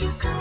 you go.